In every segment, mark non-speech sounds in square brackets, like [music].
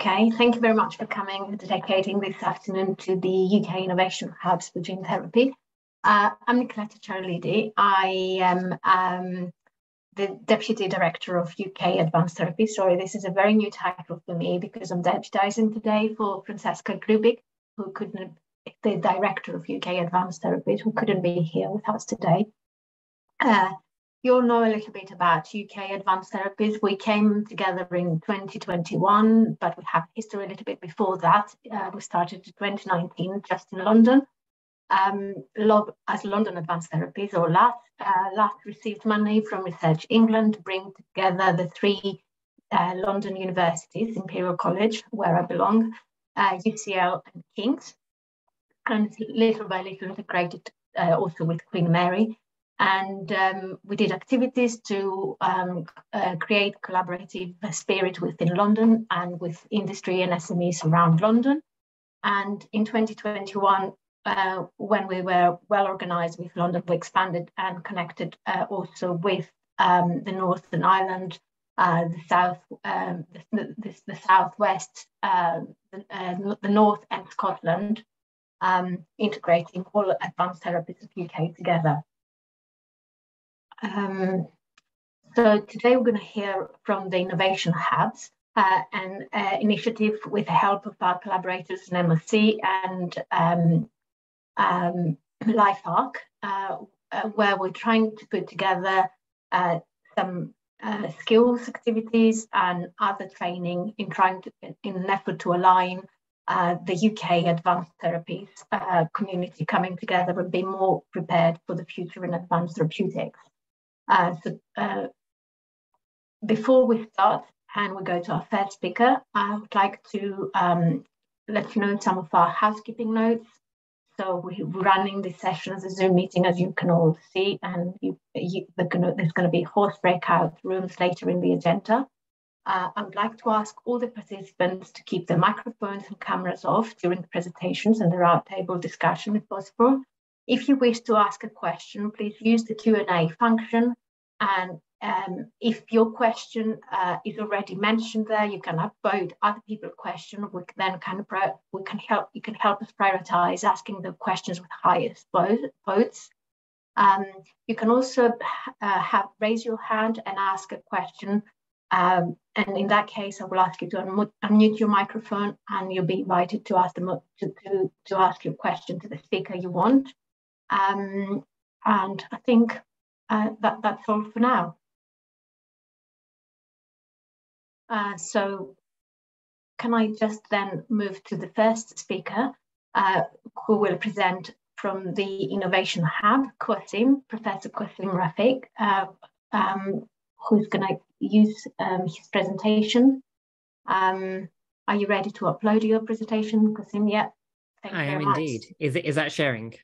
Okay, thank you very much for coming and dedicating this afternoon to the UK Innovation Hubs for Gene Therapy. Uh, I'm Nicoletta Charolidi. I am um, the Deputy Director of UK Advanced Therapy. Sorry, this is a very new title for me because I'm deputizing today for Francesca Grubig, who couldn't, the Director of UK Advanced Therapies, who couldn't be here with us today. Uh, you'll know a little bit about UK Advanced Therapies. We came together in 2021, but we have history a little bit before that. Uh, we started in 2019 just in London um, as London Advanced Therapies, or LAT. Uh, LAT received money from Research England to bring together the three uh, London universities, Imperial College, where I belong, uh, UCL and King's, and little by little integrated uh, also with Queen Mary and um, we did activities to um, uh, create collaborative spirit within London and with industry and SMEs around London. And in 2021, uh, when we were well organized with London, we expanded and connected uh, also with um, the Northern Ireland, uh, the South, um, the, the, the, Southwest, uh, the, uh, the, North and Scotland, um, integrating all advanced therapies of UK together. Um, so today we're going to hear from the Innovation Hubs, uh, an uh, initiative with the help of our collaborators in MRC and um, um, LifeArc, uh, uh, where we're trying to put together uh, some uh, skills activities and other training in trying to in an effort to align the UK advanced therapies community coming together and be more prepared for the future in advanced therapeutics. Uh, so, uh, before we start and we go to our first speaker, I would like to um, let you know some of our housekeeping notes. So we're running this session as a Zoom meeting, as you can all see, and you, you, there's going to be horse breakout rooms later in the agenda. Uh, I would like to ask all the participants to keep their microphones and cameras off during the presentations and the roundtable discussion if possible. If you wish to ask a question, please use the Q&A function. And um, if your question uh, is already mentioned there, you can upvote other people's questions. We can then kind of we can help you can help us prioritize asking the questions with highest votes. Um, you can also uh, have raise your hand and ask a question. Um, and in that case, I will ask you to unmute your microphone and you'll be invited to ask to, to, to ask your question to the speaker you want. Um, and I think uh, that, that's all for now. Uh, so can I just then move to the first speaker uh, who will present from the Innovation Hub, Qasim, Professor Qasim Rafiq, uh, um, who's going to use um, his presentation. Um, are you ready to upload your presentation, Qasim? Yeah. Thank I am much. indeed. Is, it, is that sharing?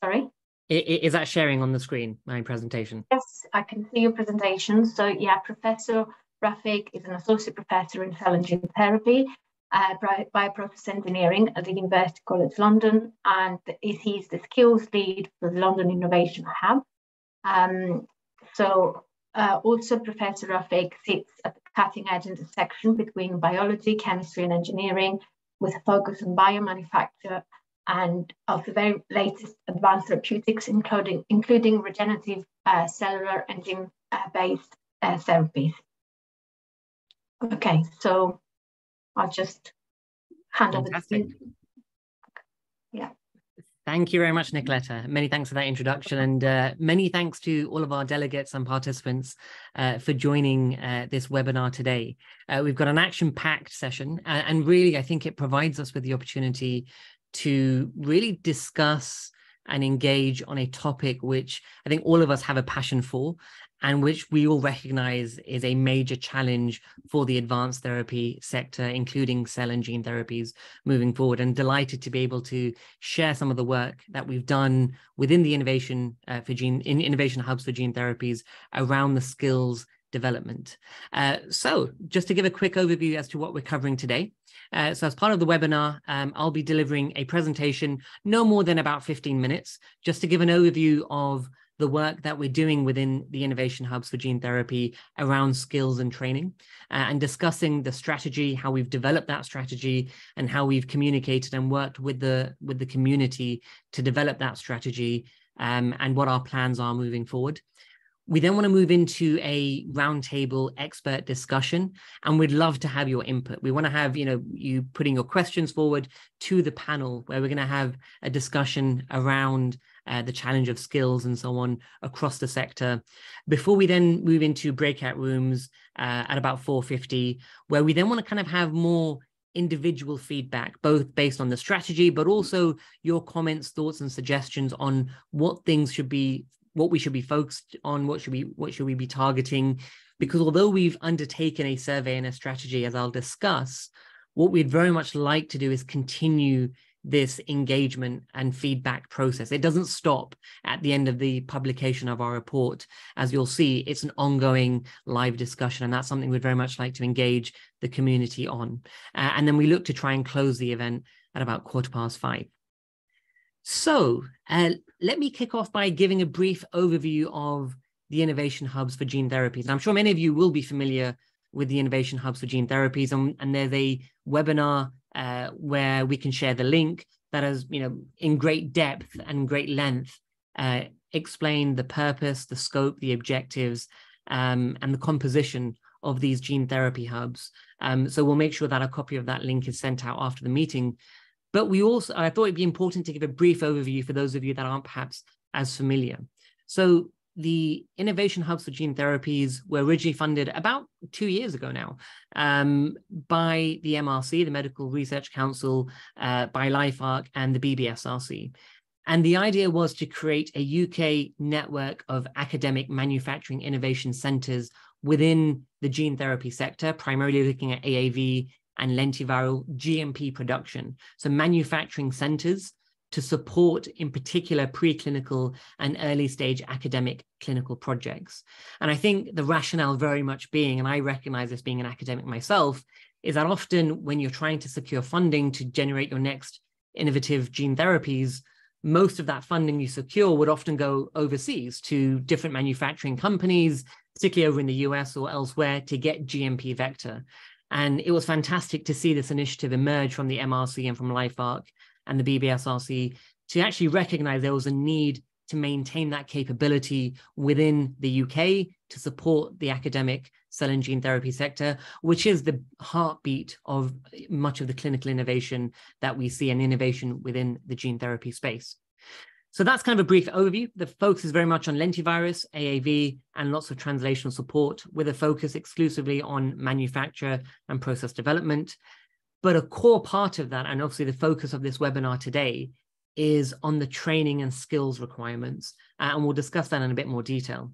Sorry? Is that sharing on the screen, my presentation? Yes, I can see your presentation. So yeah, Professor Rafiq is an associate professor in cell and gene therapy, uh, bioprocess engineering at the University College London, and he's the skills lead for the London Innovation Hub. Um, so uh, also Professor Rafiq sits at the cutting edge intersection between biology, chemistry and engineering with a focus on biomanufacture and of the very latest advanced therapeutics, including, including regenerative uh, cellular and gene-based uh, uh, therapies. Okay, so I'll just hand Fantastic. over to you. Yeah. Thank you very much, Nicoletta. Many thanks for that introduction, and uh, many thanks to all of our delegates and participants uh, for joining uh, this webinar today. Uh, we've got an action-packed session, and really, I think it provides us with the opportunity to really discuss and engage on a topic which I think all of us have a passion for and which we all recognize is a major challenge for the advanced therapy sector, including cell and gene therapies moving forward. And delighted to be able to share some of the work that we've done within the innovation uh, for gene in innovation hubs for gene therapies around the skills development. Uh, so just to give a quick overview as to what we're covering today. Uh, so as part of the webinar, um, I'll be delivering a presentation no more than about 15 minutes, just to give an overview of the work that we're doing within the innovation hubs for gene therapy around skills and training uh, and discussing the strategy how we've developed that strategy and how we've communicated and worked with the with the community to develop that strategy um, and what our plans are moving forward we then want to move into a roundtable expert discussion, and we'd love to have your input. We want to have, you know, you putting your questions forward to the panel, where we're going to have a discussion around uh, the challenge of skills and so on across the sector. Before we then move into breakout rooms uh, at about 4:50, where we then want to kind of have more individual feedback, both based on the strategy, but also your comments, thoughts, and suggestions on what things should be what we should be focused on, what should we what should we be targeting? Because although we've undertaken a survey and a strategy, as I'll discuss, what we'd very much like to do is continue this engagement and feedback process. It doesn't stop at the end of the publication of our report. As you'll see, it's an ongoing live discussion, and that's something we'd very much like to engage the community on. Uh, and then we look to try and close the event at about quarter past five. So uh, let me kick off by giving a brief overview of the innovation hubs for gene therapies. And I'm sure many of you will be familiar with the innovation hubs for gene therapies, and, and there's a webinar uh, where we can share the link that has, you know, in great depth and great length, uh, explain the purpose, the scope, the objectives, um, and the composition of these gene therapy hubs. Um, so we'll make sure that a copy of that link is sent out after the meeting but we also, I thought it'd be important to give a brief overview for those of you that aren't perhaps as familiar. So the innovation hubs for gene therapies were originally funded about two years ago now um, by the MRC, the Medical Research Council, uh, by LifeArc, and the BBSRC. And the idea was to create a UK network of academic manufacturing innovation centers within the gene therapy sector, primarily looking at AAV and lentiviral GMP production. So manufacturing centers to support, in particular, preclinical and early stage academic clinical projects. And I think the rationale very much being, and I recognize this being an academic myself, is that often when you're trying to secure funding to generate your next innovative gene therapies, most of that funding you secure would often go overseas to different manufacturing companies, particularly over in the US or elsewhere, to get GMP vector. And it was fantastic to see this initiative emerge from the MRC and from LifeArc and the BBSRC to actually recognize there was a need to maintain that capability within the UK to support the academic cell and gene therapy sector, which is the heartbeat of much of the clinical innovation that we see and innovation within the gene therapy space. So that's kind of a brief overview. The focus is very much on lentivirus, AAV, and lots of translational support with a focus exclusively on manufacture and process development. But a core part of that, and obviously the focus of this webinar today, is on the training and skills requirements. Uh, and we'll discuss that in a bit more detail.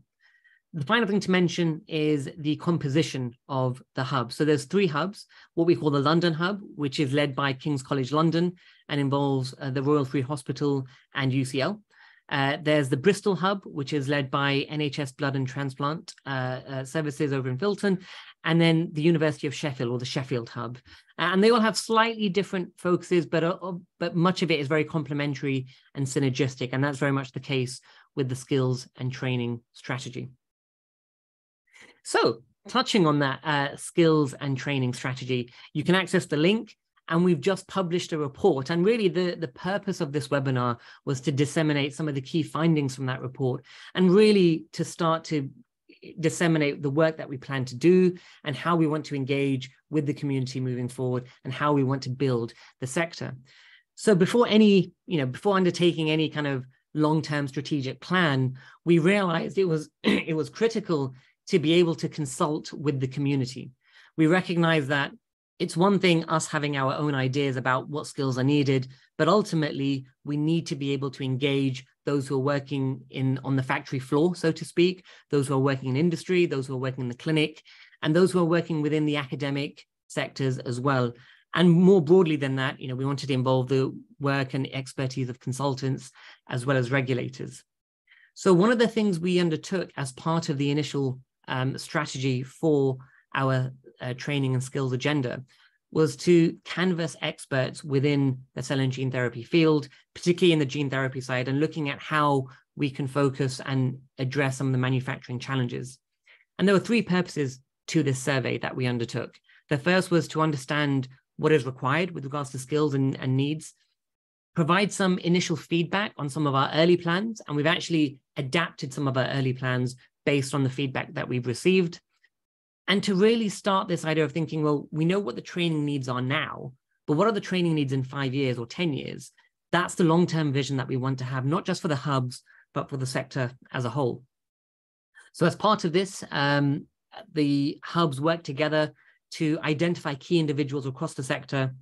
The final thing to mention is the composition of the hub. So there's three hubs, what we call the London hub, which is led by King's College London and involves uh, the Royal Free Hospital and UCL. Uh, there's the Bristol hub, which is led by NHS Blood and Transplant uh, uh, Services over in Filton, and then the University of Sheffield or the Sheffield hub. And they all have slightly different focuses, but uh, but much of it is very complementary and synergistic, and that's very much the case with the skills and training strategy. So, touching on that uh, skills and training strategy, you can access the link. And we've just published a report. And really, the, the purpose of this webinar was to disseminate some of the key findings from that report and really to start to disseminate the work that we plan to do and how we want to engage with the community moving forward and how we want to build the sector. So before any, you know, before undertaking any kind of long-term strategic plan, we realized it was [clears throat] it was critical to be able to consult with the community. We recognize that it's one thing us having our own ideas about what skills are needed, but ultimately we need to be able to engage those who are working in on the factory floor, so to speak, those who are working in industry, those who are working in the clinic, and those who are working within the academic sectors as well. And more broadly than that, you know, we wanted to involve the work and expertise of consultants as well as regulators. So one of the things we undertook as part of the initial um, strategy for our uh, training and skills agenda was to canvas experts within the cell and gene therapy field, particularly in the gene therapy side, and looking at how we can focus and address some of the manufacturing challenges. And there were three purposes to this survey that we undertook. The first was to understand what is required with regards to skills and, and needs, provide some initial feedback on some of our early plans, and we've actually adapted some of our early plans based on the feedback that we've received. And to really start this idea of thinking, well, we know what the training needs are now, but what are the training needs in five years or 10 years? That's the long term vision that we want to have, not just for the hubs, but for the sector as a whole. So, as part of this, um, the hubs work together to identify key individuals across the sector.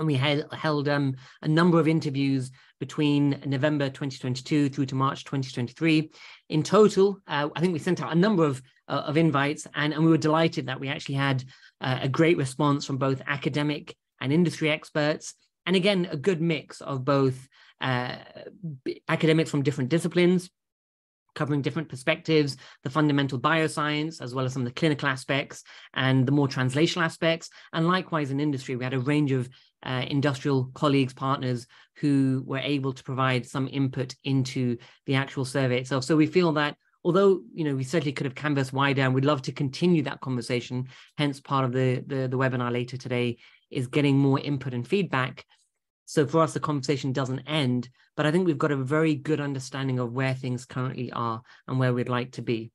And we held, held um, a number of interviews between November 2022 through to March 2023. In total, uh, I think we sent out a number of, uh, of invites, and, and we were delighted that we actually had uh, a great response from both academic and industry experts. And again, a good mix of both uh, academics from different disciplines, covering different perspectives, the fundamental bioscience, as well as some of the clinical aspects and the more translational aspects. And likewise in industry, we had a range of uh, industrial colleagues, partners who were able to provide some input into the actual survey itself. So we feel that although you know we certainly could have canvassed wider and we'd love to continue that conversation, hence part of the, the, the webinar later today is getting more input and feedback. So for us, the conversation doesn't end, but I think we've got a very good understanding of where things currently are and where we'd like to be.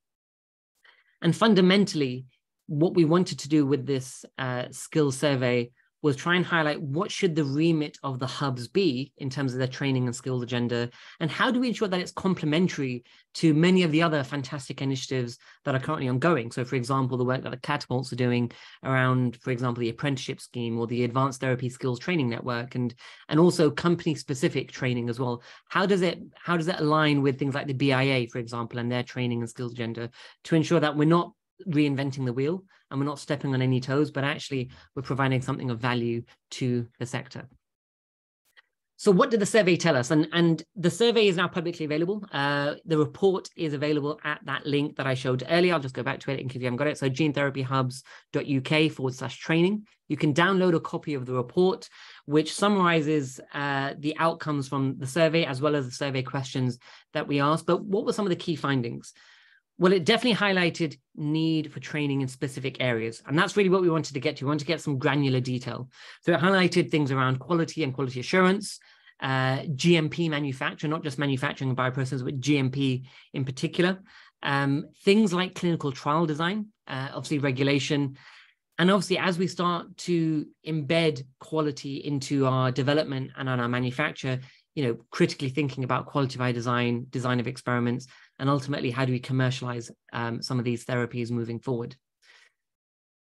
And fundamentally, what we wanted to do with this uh, skills survey was try and highlight what should the remit of the hubs be in terms of their training and skills agenda and how do we ensure that it's complementary to many of the other fantastic initiatives that are currently ongoing? So for example the work that the catapults are doing around for example the apprenticeship scheme or the advanced therapy skills training network and and also company specific training as well. How does it how does it align with things like the bia for example and their training and skills agenda to ensure that we're not reinventing the wheel and we're not stepping on any toes, but actually we're providing something of value to the sector. So what did the survey tell us? And, and the survey is now publicly available. Uh, the report is available at that link that I showed earlier. I'll just go back to it in case you haven't got it. So genetherapyhubs.uk forward slash training. You can download a copy of the report, which summarizes uh, the outcomes from the survey as well as the survey questions that we asked. But what were some of the key findings? Well, it definitely highlighted need for training in specific areas. And that's really what we wanted to get to. We wanted to get some granular detail. So it highlighted things around quality and quality assurance, uh, GMP manufacture, not just manufacturing and bioprocess, but GMP in particular. Um, things like clinical trial design, uh, obviously regulation. And obviously, as we start to embed quality into our development and on our manufacture, you know, critically thinking about quality by design, design of experiments, and ultimately how do we commercialize um, some of these therapies moving forward?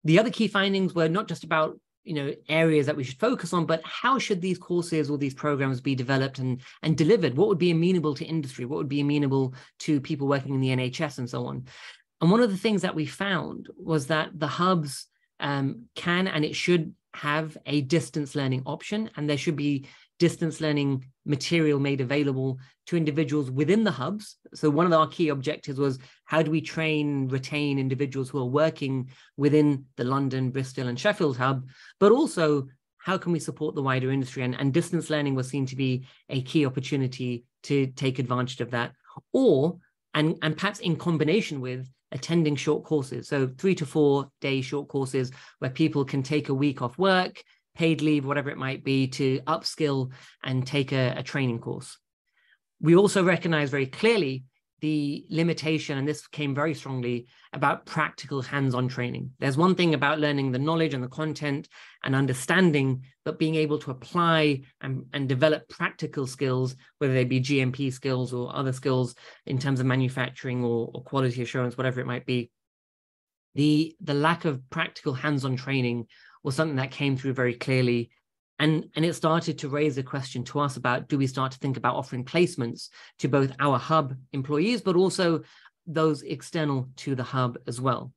The other key findings were not just about you know areas that we should focus on but how should these courses or these programs be developed and and delivered? What would be amenable to industry? What would be amenable to people working in the nhs and so on? And one of the things that we found was that the hubs um, can and it should have a distance learning option and there should be distance learning material made available to individuals within the hubs. So one of our key objectives was how do we train, retain individuals who are working within the London, Bristol, and Sheffield hub, but also how can we support the wider industry? And, and distance learning was seen to be a key opportunity to take advantage of that, or and and perhaps in combination with attending short courses. So three to four day short courses where people can take a week off work, paid leave, whatever it might be, to upskill and take a, a training course. We also recognize very clearly the limitation, and this came very strongly about practical hands on training. There's one thing about learning the knowledge and the content and understanding, but being able to apply and, and develop practical skills, whether they be GMP skills or other skills in terms of manufacturing or, or quality assurance, whatever it might be. The, the lack of practical hands on training was something that came through very clearly. And, and it started to raise a question to us about do we start to think about offering placements to both our hub employees, but also those external to the hub as well.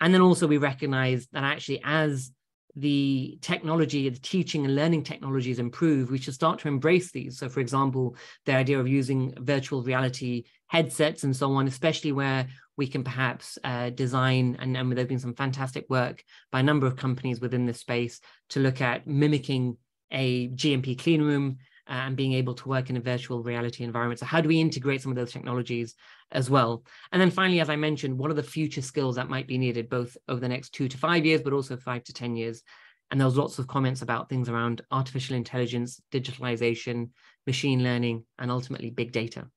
And then also we recognize that actually as the technology, the teaching and learning technologies improve, we should start to embrace these. So, for example, the idea of using virtual reality headsets and so on, especially where we can perhaps uh, design, and, and there's been some fantastic work by a number of companies within this space to look at mimicking a GMP clean room and being able to work in a virtual reality environment. So how do we integrate some of those technologies as well? And then finally, as I mentioned, what are the future skills that might be needed both over the next two to five years, but also five to 10 years? And there was lots of comments about things around artificial intelligence, digitalization, machine learning, and ultimately big data.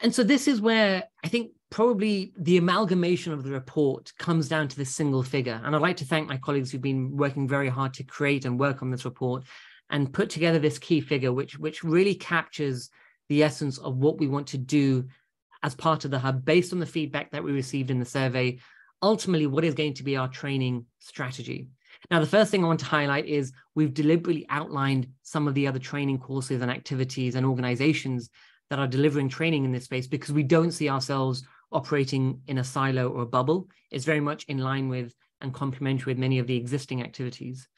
And so this is where I think probably the amalgamation of the report comes down to this single figure. And I'd like to thank my colleagues who've been working very hard to create and work on this report and put together this key figure, which, which really captures the essence of what we want to do as part of the hub based on the feedback that we received in the survey. Ultimately, what is going to be our training strategy? Now, the first thing I want to highlight is we've deliberately outlined some of the other training courses and activities and organizations that are delivering training in this space because we don't see ourselves operating in a silo or a bubble. It's very much in line with and complementary with many of the existing activities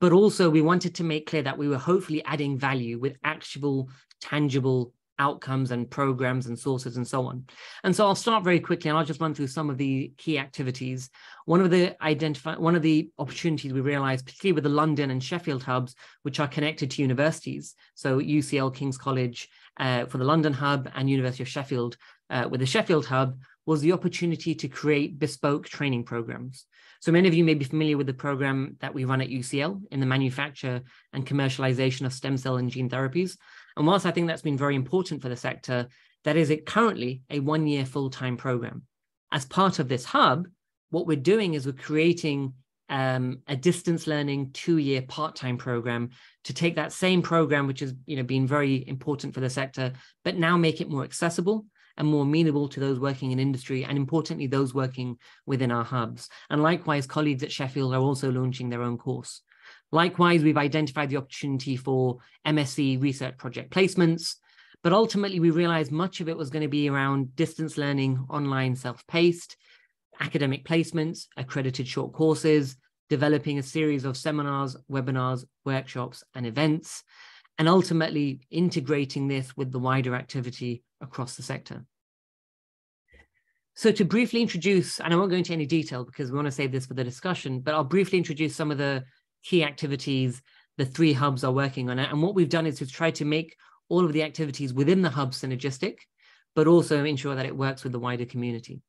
but also we wanted to make clear that we were hopefully adding value with actual tangible outcomes and programs and sources and so on. And so I'll start very quickly and I'll just run through some of the key activities. One of the identify one of the opportunities we realized, particularly with the London and Sheffield hubs, which are connected to universities. So UCL King's College uh, for the London hub and University of Sheffield uh, with the Sheffield hub was the opportunity to create bespoke training programs. So many of you may be familiar with the program that we run at UCL in the manufacture and commercialization of stem cell and gene therapies. And whilst I think that's been very important for the sector, that is it currently a one year full time program. As part of this hub, what we're doing is we're creating um, a distance learning two year part time program to take that same program, which has you know been very important for the sector, but now make it more accessible and more amenable to those working in industry and importantly, those working within our hubs. And likewise, colleagues at Sheffield are also launching their own course. Likewise, we've identified the opportunity for MSc research project placements, but ultimately we realized much of it was going to be around distance learning, online self-paced, academic placements, accredited short courses, developing a series of seminars, webinars, workshops, and events, and ultimately integrating this with the wider activity across the sector. So to briefly introduce, and I won't go into any detail because we want to save this for the discussion, but I'll briefly introduce some of the key activities the three hubs are working on. And what we've done is we've tried to make all of the activities within the hub synergistic, but also ensure that it works with the wider community.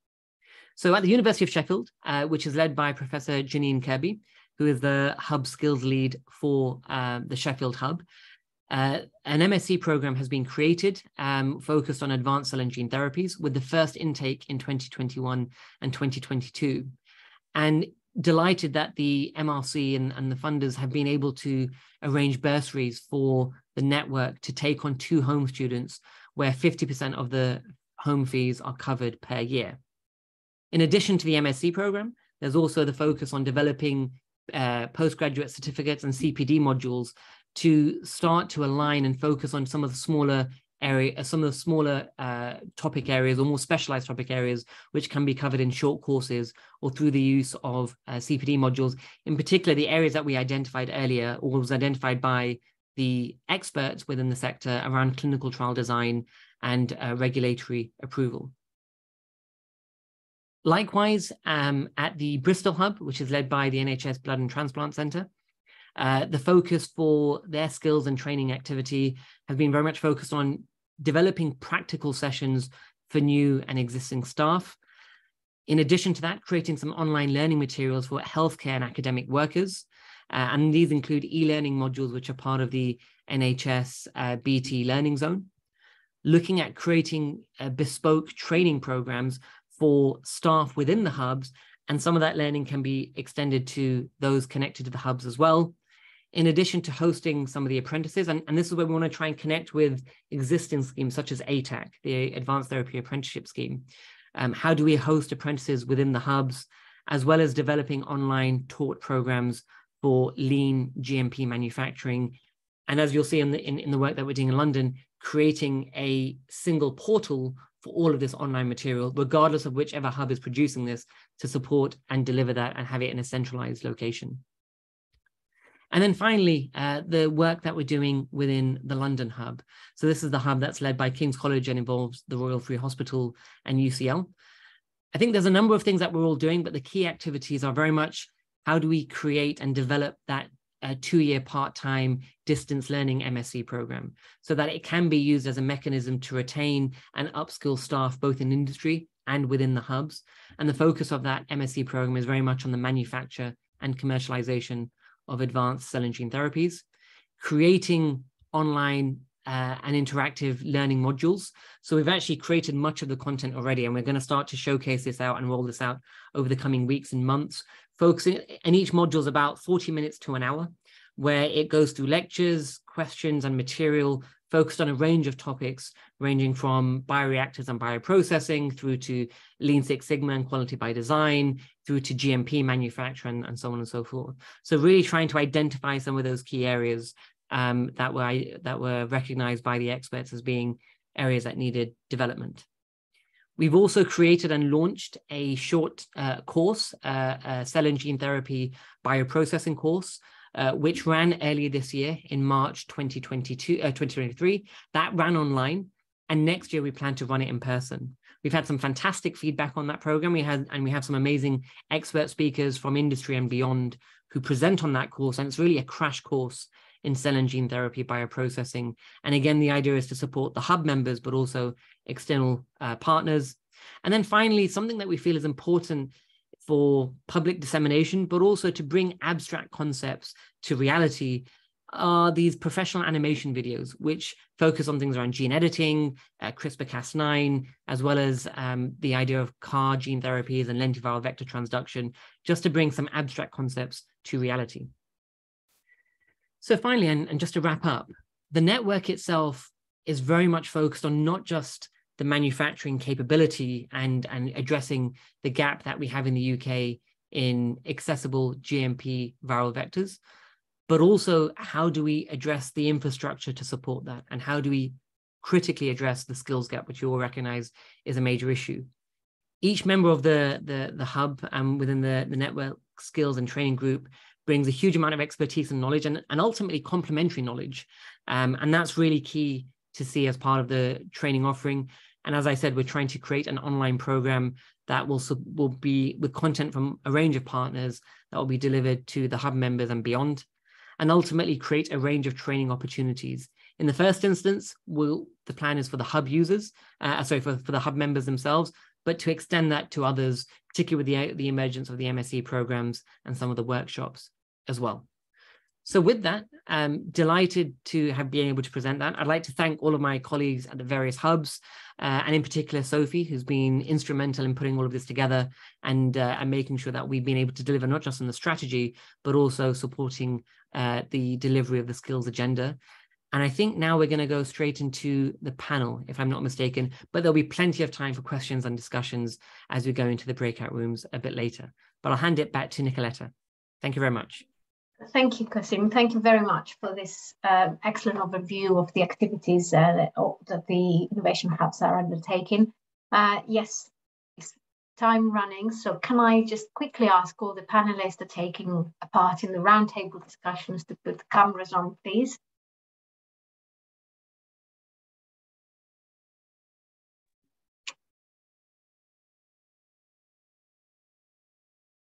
So at the University of Sheffield, uh, which is led by Professor Janine Kirby, who is the hub skills lead for uh, the Sheffield hub, uh, an MSc program has been created um, focused on advanced cell and gene therapies with the first intake in 2021 and 2022. And delighted that the MRC and, and the funders have been able to arrange bursaries for the network to take on two home students where 50% of the home fees are covered per year. In addition to the MSc program, there's also the focus on developing uh, postgraduate certificates and CPD modules to start to align and focus on some of the smaller area, uh, some of the smaller uh, topic areas or more specialized topic areas, which can be covered in short courses or through the use of uh, CPD modules. In particular, the areas that we identified earlier or was identified by the experts within the sector around clinical trial design and uh, regulatory approval. Likewise, um, at the Bristol Hub, which is led by the NHS Blood and Transplant Centre, uh, the focus for their skills and training activity has been very much focused on developing practical sessions for new and existing staff. In addition to that, creating some online learning materials for healthcare and academic workers. Uh, and these include e-learning modules, which are part of the NHS uh, BT Learning Zone. Looking at creating uh, bespoke training programs for staff within the hubs, and some of that learning can be extended to those connected to the hubs as well in addition to hosting some of the apprentices, and, and this is where we want to try and connect with existing schemes such as ATAC, the Advanced Therapy Apprenticeship Scheme. Um, how do we host apprentices within the hubs, as well as developing online taught programs for lean GMP manufacturing? And as you'll see in the, in, in the work that we're doing in London, creating a single portal for all of this online material, regardless of whichever hub is producing this, to support and deliver that and have it in a centralized location. And then finally, uh, the work that we're doing within the London hub. So this is the hub that's led by King's College and involves the Royal Free Hospital and UCL. I think there's a number of things that we're all doing, but the key activities are very much how do we create and develop that a two-year part-time distance learning MSc program so that it can be used as a mechanism to retain and upskill staff both in industry and within the hubs. And the focus of that MSc program is very much on the manufacture and commercialization of advanced cell and gene therapies, creating online uh, and interactive learning modules. So we've actually created much of the content already, and we're going to start to showcase this out and roll this out over the coming weeks and months, focusing, and each module is about 40 minutes to an hour, where it goes through lectures, questions, and material focused on a range of topics ranging from bioreactors and bioprocessing through to Lean Six Sigma and quality by design, through to GMP manufacturing and so on and so forth. So really trying to identify some of those key areas um, that were that were recognized by the experts as being areas that needed development. We've also created and launched a short uh, course, uh, a cell and gene therapy bioprocessing course, uh, which ran earlier this year in March 2022, 2023. Uh, that ran online. And next year we plan to run it in person. We've had some fantastic feedback on that program. We had, and we have some amazing expert speakers from industry and beyond who present on that course. And it's really a crash course in cell and gene therapy bioprocessing. And again, the idea is to support the hub members, but also external uh, partners. And then finally, something that we feel is important for public dissemination, but also to bring abstract concepts to reality are these professional animation videos, which focus on things around gene editing, uh, CRISPR-Cas9, as well as um, the idea of CAR gene therapies and lentiviral vector transduction, just to bring some abstract concepts to reality. So finally, and, and just to wrap up, the network itself is very much focused on not just the manufacturing capability and, and addressing the gap that we have in the UK in accessible GMP viral vectors, but also how do we address the infrastructure to support that? And how do we critically address the skills gap, which you all recognize is a major issue? Each member of the, the, the hub and within the, the network skills and training group brings a huge amount of expertise and knowledge and, and ultimately complementary knowledge. Um, and that's really key to see as part of the training offering. And as I said, we're trying to create an online program that will, will be with content from a range of partners that will be delivered to the hub members and beyond, and ultimately create a range of training opportunities. In the first instance, we'll, the plan is for the hub users, uh, sorry, for, for the hub members themselves, but to extend that to others, particularly with the, the emergence of the MSc programs and some of the workshops as well. So with that, I'm delighted to have been able to present that. I'd like to thank all of my colleagues at the various hubs, uh, and in particular Sophie, who's been instrumental in putting all of this together and, uh, and making sure that we've been able to deliver not just on the strategy, but also supporting uh, the delivery of the skills agenda. And I think now we're going to go straight into the panel, if I'm not mistaken, but there'll be plenty of time for questions and discussions as we go into the breakout rooms a bit later. But I'll hand it back to Nicoletta. Thank you very much. Thank you, Qasim. Thank you very much for this uh, excellent overview of the activities uh, that the innovation hubs are undertaking. Uh, yes, it's time running. So can I just quickly ask all the panelists are taking part in the roundtable discussions to put the cameras on, please?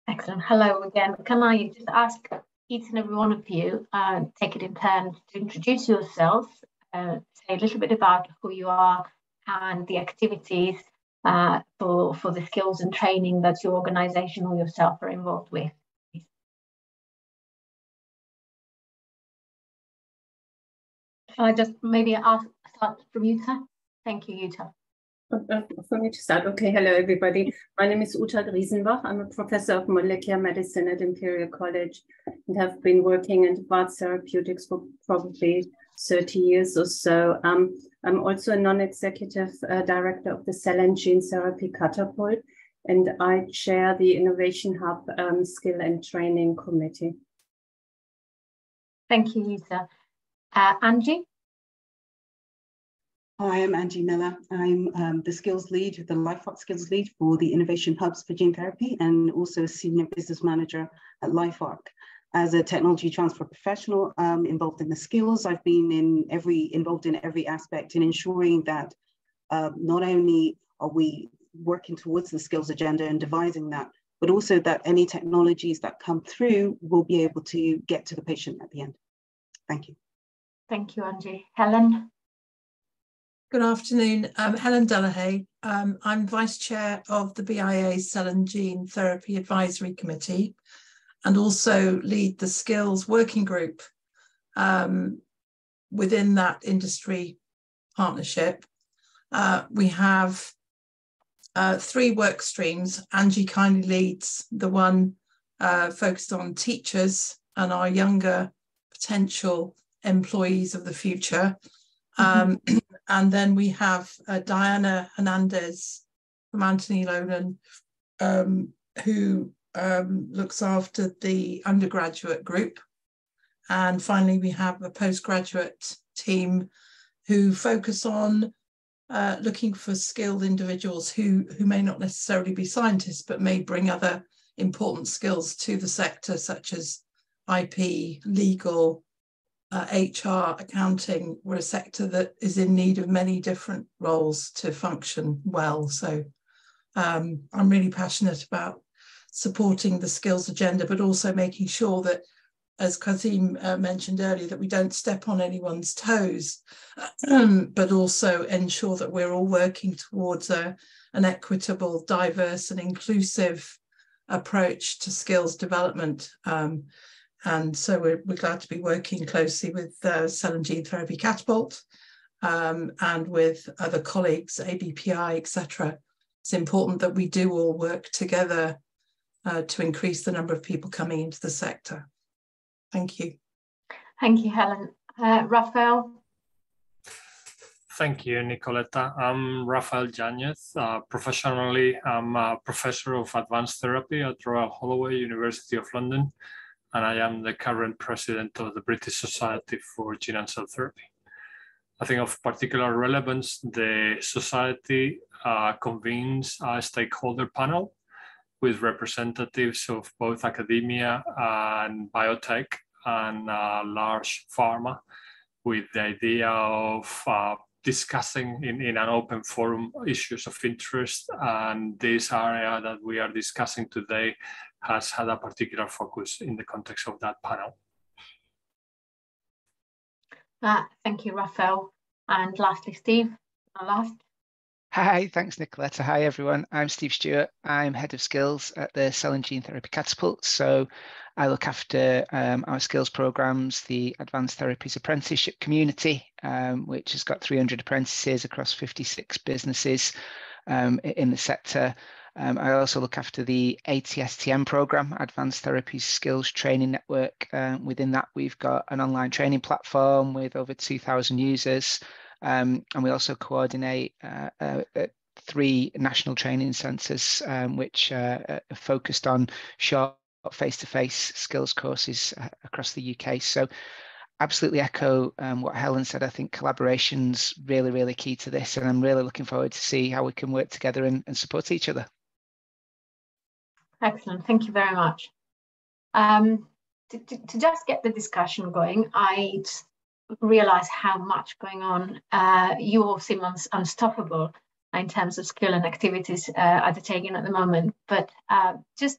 Excellent. Hello again. Can I just ask each and every one of you, uh, take it in turn to introduce yourself, uh, say a little bit about who you are and the activities uh, for, for the skills and training that your organization or yourself are involved with. Shall I just maybe ask, start from Uta? Thank you, Uta. For me to start, okay, hello everybody. My name is Uta Griesenbach. I'm a professor of molecular medicine at Imperial College and have been working in advanced therapeutics for probably 30 years or so. Um, I'm also a non-executive uh, director of the Cell and Gene Therapy Catapult, and I chair the Innovation Hub um, Skill and Training Committee. Thank you, Uta. Uh, Anji? Hi, I'm Anji Miller. I'm um, the skills lead, the LifeArc skills lead for the innovation hubs for gene therapy and also a senior business manager at LifeArc. As a technology transfer professional um, involved in the skills, I've been in every involved in every aspect in ensuring that uh, not only are we working towards the skills agenda and devising that, but also that any technologies that come through will be able to get to the patient at the end. Thank you. Thank you, Anji. Helen? Good afternoon. Um, Helen Delahaye. Um, I'm Vice Chair of the BIA Cell and Gene Therapy Advisory Committee and also lead the Skills Working Group um, within that industry partnership. Uh, we have uh, three work streams. Anji kindly leads the one uh, focused on teachers and our younger potential employees of the future. Um, [clears throat] and then we have uh, Diana Hernandez from Anthony Nolan, um, who um, looks after the undergraduate group. And finally, we have a postgraduate team who focus on uh, looking for skilled individuals who, who may not necessarily be scientists, but may bring other important skills to the sector, such as IP, legal, uh, HR, accounting. We're a sector that is in need of many different roles to function well. So um, I'm really passionate about supporting the skills agenda, but also making sure that as Qasim uh, mentioned earlier, that we don't step on anyone's toes, [clears throat] but also ensure that we're all working towards a, an equitable, diverse, and inclusive approach to skills development. Um, and so we're, we're, glad to be working closely with uh, Cell and Gene Therapy Catapult um, and with other colleagues, ABPI, etc. It's important that we do all work together uh, to increase the number of people coming into the sector. Thank you. Thank you, Helen. Uh, Rafael? Thank you, Nicoletta. I'm Rafael Yáñez. Uh, professionally, I'm a professor of advanced therapy at Royal Holloway, University of London, and I am the current president of the British Society for Gene and Cell Therapy. I think of particular relevance, the society uh, convenes a stakeholder panel with representatives of both academia and biotech and uh, large pharma with the idea of uh, discussing in, in an open forum issues of interest. And this area that we are discussing today has had a particular focus in the context of that panel. Uh, thank you, Rafael. And lastly, Steve, last. Hi, thanks, Nicoletta. Hi, everyone. I'm Steve Stewart. I'm head of skills at the Cell and Gene Therapy Catapult. So I look after um, our skills programs, the Advanced Therapies Apprenticeship Community, um, which has got 300 apprentices across 56 businesses um, in the sector. Um, I also look after the ATSTN program, Advanced Therapies Skills Training Network. Um, within that, we've got an online training platform with over 2,000 users. Um, and we also coordinate uh, uh, uh, three national training centres, um, which uh, are focused on short face-to-face skills courses uh, across the UK. So absolutely echo um, what Helen said. I think collaboration's really, really key to this, and I'm really looking forward to see how we can work together and, and support each other. Excellent, thank you very much. Um, to, to, to, just get the discussion going, I realize how much going on. Uh, you all seem un unstoppable in terms of skill and activities uh, undertaken at the moment, but uh, just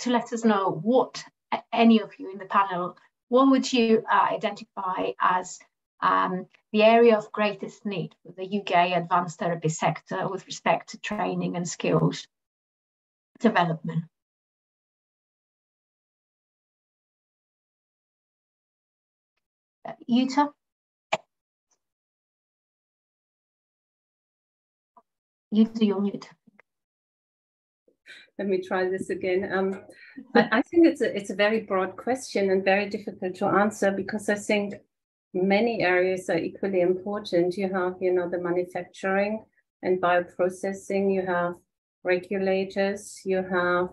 to let us know what any of you in the panel, what would you uh, identify as um, the area of greatest need for the UK advanced therapy sector with respect to training and skills development? Uta? Uta, you're mute let me try this again. Um, I, I, think it's a it's a very broad question and very difficult to answer because I think many areas are equally important. You have, you know, the manufacturing and bioprocessing. You have regulators. You have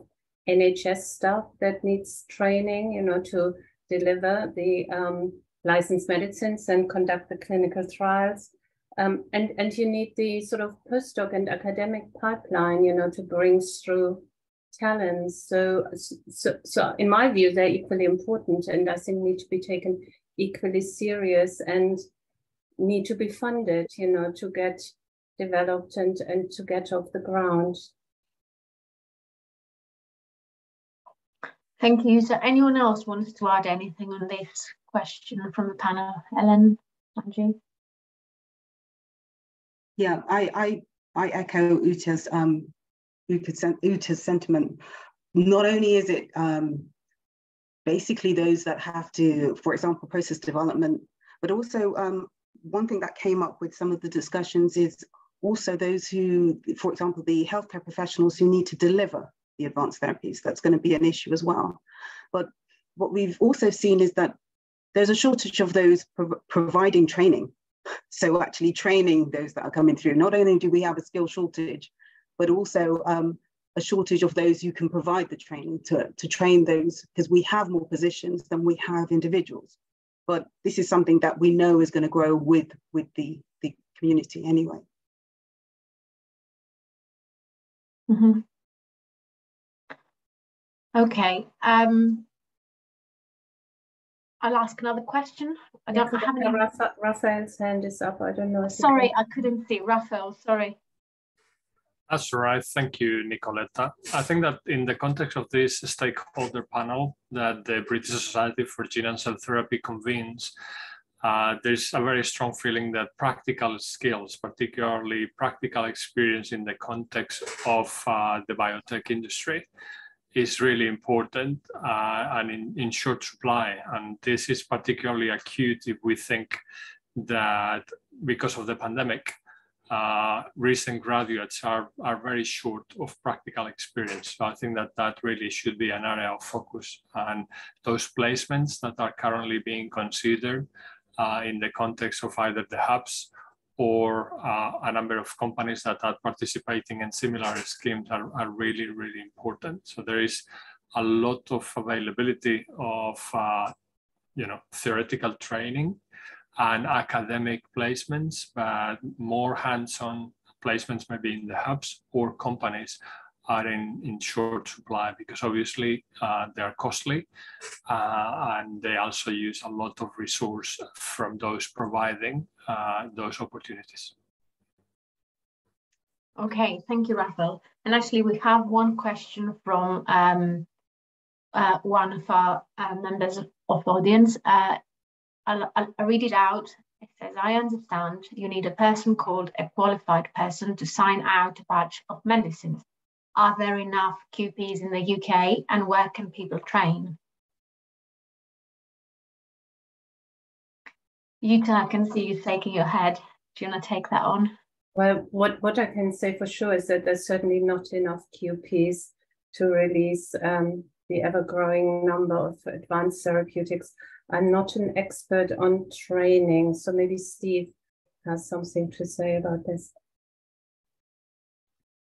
NHS staff that needs training, you know, to deliver the um, licensed medicines and conduct the clinical trials. Um, and, and you need the sort of postdoc and academic pipeline, you know, to bring through talents. So, so, so in my view, they're equally important and I think need to be taken equally serious and need to be funded, you know, to get developed and, and to get off the ground. Thank you. So anyone else wants to add anything on this question from the panel? Ellen, Anji? Yeah, I, I, I echo Uta's, um, Uta's sentiment. Not only is it um, basically those that have to, for example, process development, but also um, one thing that came up with some of the discussions is also those who, for example, the healthcare professionals who need to deliver the advanced therapies. That's going to be an issue as well. But what we've also seen is that there's a shortage of those pro providing training. So actually training those that are coming through. Not only do we have a skill shortage, but also um, a shortage of those who can provide the training to, to train those because we have more positions than we have individuals. But this is something that we know is going to grow with, with the, the community anyway. Mm -hmm. Okay. Um, I'll ask another question. I don't have any. Rafa, Rafael's hand is up. I don't know. Sorry, I couldn't see. Rafael, sorry. That's right. Thank you, Nicoletta. I think that in the context of this stakeholder panel that the British Society for Gene and Cell Therapy convenes, uh, there's a very strong feeling that practical skills, particularly practical experience in the context of uh, the biotech industry, is really important uh, and in, in short supply. And this is particularly acute if we think that because of the pandemic, uh, recent graduates are, are very short of practical experience. So I think that that really should be an area of focus. And those placements that are currently being considered uh, in the context of either the hubs or uh, a number of companies that are participating in similar schemes are, are really, really important. So there is a lot of availability of, uh, you know, theoretical training and academic placements, but more hands-on placements maybe in the hubs or companies are in, in short supply because obviously uh, they are costly uh, and they also use a lot of resource from those providing uh, those opportunities. Okay, thank you, Rafael. And actually we have one question from um, uh, one of our uh, members of, of audience. Uh, I'll, I'll read it out. It says, I understand you need a person called a qualified person to sign out a batch of medicines are there enough QPs in the UK and where can people train? Uta, I can see you shaking your head. Do you want to take that on? Well, what, what I can say for sure is that there's certainly not enough QPs to release um, the ever-growing number of advanced therapeutics. I'm not an expert on training, so maybe Steve has something to say about this.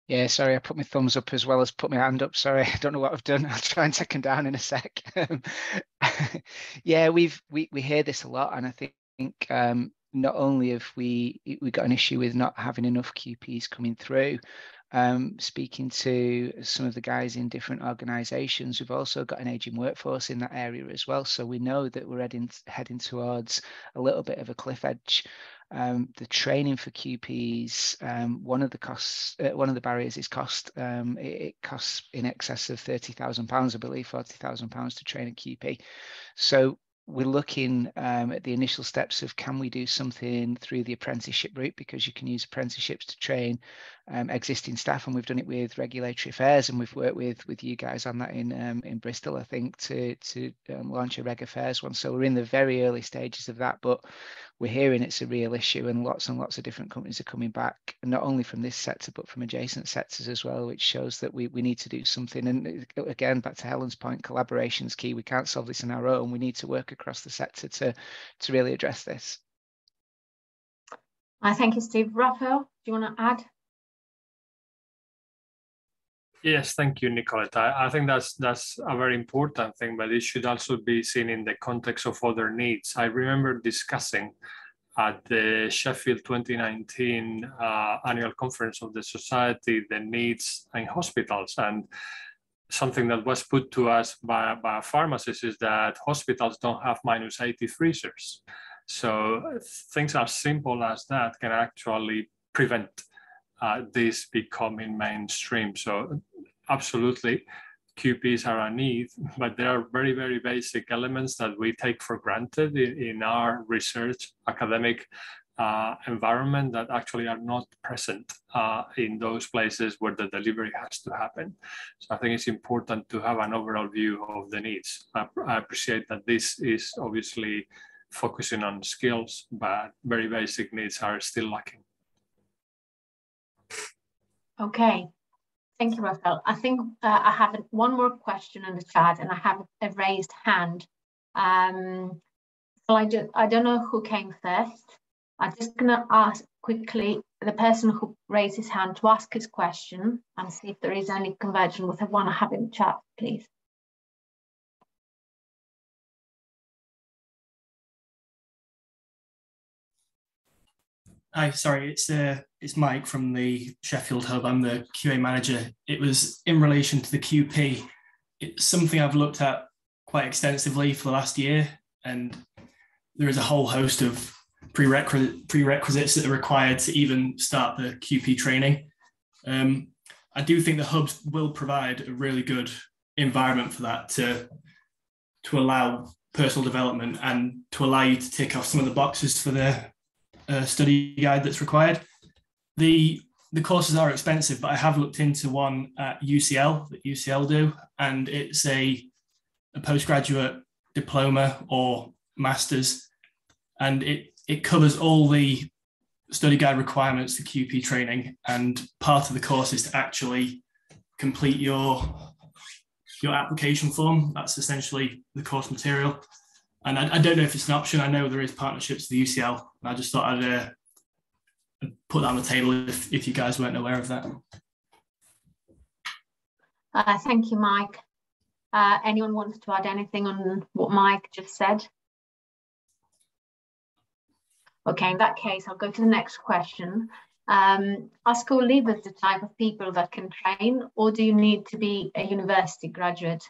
Yeah, sorry, I put my thumbs up as well as put my hand up. Sorry, [laughs] I don't know what I've done. I'll try and take them down in a sec. [laughs] yeah, we've we we hear this a lot, and I think um, not only have we we got an issue with not having enough QPs coming through, um, speaking to some of the guys in different organizations, we've also got an aging workforce in that area as well. So we know that we're heading heading towards a little bit of a cliff edge. Um, the training for QPs, um, one of the costs, uh, one of the barriers is cost. Um, it, it, costs in excess of thirty thousand pounds, I believe, forty thousand pounds to train a QP. So we're looking um, at the initial steps of can we do something through the apprenticeship route because you can use apprenticeships to train um, existing staff and we've done it with regulatory affairs and we've worked with with you guys on that in um, in Bristol I think to to um, launch a reg affairs one. So we're in the very early stages of that but we're hearing it's a real issue and lots and lots of different companies are coming back not only from this sector but from adjacent sectors as well which shows that we, we need to do something. And uh, again back to Helen's point collaboration is key. We can't solve this on our own. We need to work across the sector to to really address this. I thank you Steve Rafael. Do you want to add Yes, thank you, Nicoletta. I, I, think that's that's a very important thing, but it should also be seen in the context of other needs. I remember discussing at the Sheffield 2019 uh, annual conference of the society the needs in hospitals and something that was put to us by, by pharmacists is that hospitals don't have minus 80 freezers. So things as simple as that can actually prevent uh, this becoming mainstream. So absolutely, QPs are a need, but there are very, very basic elements that we take for granted in, in our research academic uh, environment that actually are not present uh, in those places where the delivery has to happen. So I think it's important to have an overall view of the needs. I, I appreciate that this is obviously focusing on skills, but very basic needs are still lacking. Okay, thank you, Rafael. I think uh, I have one more question in the chat and I have a raised hand. Um, so I, just, I don't know who came first. I'm just going to ask quickly the person who raised his hand to ask his question and see if there is any conversion with the one I have in the chat, please. Hi, sorry, it's uh, it's Mike from the Sheffield Hub. I'm the QA manager. It was in relation to the QP. It's something I've looked at quite extensively for the last year, and there is a whole host of prerequis- prerequisites that are required to even start the QP training. Um, I do think the hubs will provide a really good environment for that to to allow personal development and to allow you to tick off some of the boxes for the uh, study guide that's required. The the courses are expensive, but I have looked into one at UCL that UCL do, and it's a, a postgraduate diploma or master's, and it it covers all the study guide requirements for QP training, and part of the course is to actually complete your your application form. That's essentially the course material. And I, I don't know if it's an option. I know there is partnerships with UCL. I just thought I'd uh, put that on the table if, if you guys weren't aware of that. Uh, thank you, Mike. Uh, anyone wants to add anything on what Mike just said? Okay, in that case, I'll go to the next question. Um, are school leavers the type of people that can train, or do you need to be a university graduate?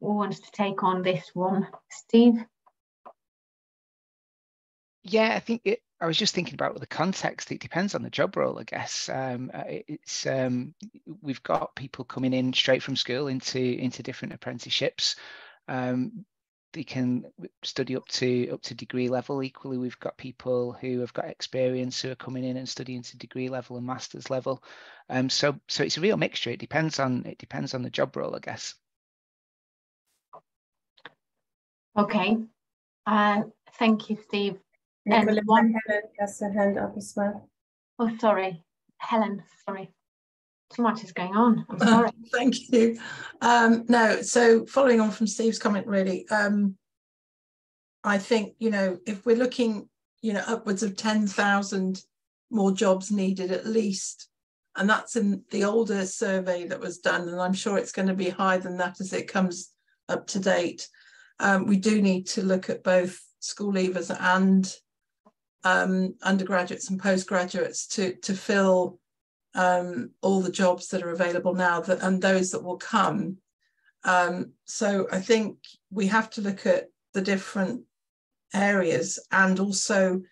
Who wants to take on this one? Steve? Yeah, I think it, I was just thinking about the context. It depends on the job role, I guess. Um, uh, it's um, we've got people coming in straight from school into into different apprenticeships. Um, they can study up to up to degree level. Equally, we've got people who have got experience who are coming in and studying to degree level and masters level. Um, so so it's a real mixture. It depends on it depends on the job role, I guess. Okay. Uh, thank you, Steve. Nicoletta one... Helen has her hand up as well. Oh, sorry. Helen, sorry. Too much is going on. I'm sorry. [laughs] Thank you. Um, no, so following on from Steve's comment, really, um, I think, you know, if we're looking, you know, upwards of 10,000 more jobs needed at least, and that's in the older survey that was done, and I'm sure it's going to be higher than that as it comes up to date. Um, we do need to look at both school leavers and um, undergraduates and postgraduates to, to fill um, all the jobs that are available now that, and those that will come. Um, so I think we have to look at the different areas and also